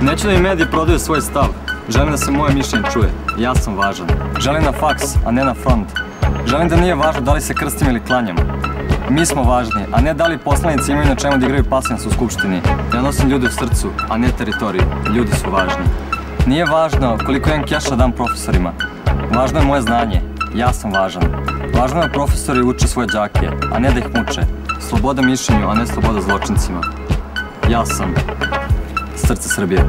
Neću da mi mediji prodaju svoj stav. Želim da se moje mišljenje čuje. Ja sam važan. Želim na faks, a ne na front. Želim da nije važno da li se krstim ili klanjam. Mi smo važni, a ne da li poslanici imaju na čemu da igraju pasijans u Skupštini. Ja nosim ljude u srcu, a ne teritoriju. Ljudi su važni. Nije važno koliko jedan keša dam profesorima. Važno je moje znanje. Ja sam važan. Važno je da profesori uče svoje đake, a ne da ih muče. Sloboda mišljenju, a ne sloboda zločincima. Ja sam srce Srbije.